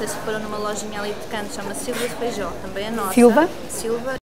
sei se foram numa lojinha ali de canto, chama Silva de Feijó, também é nossa. Silva? Silva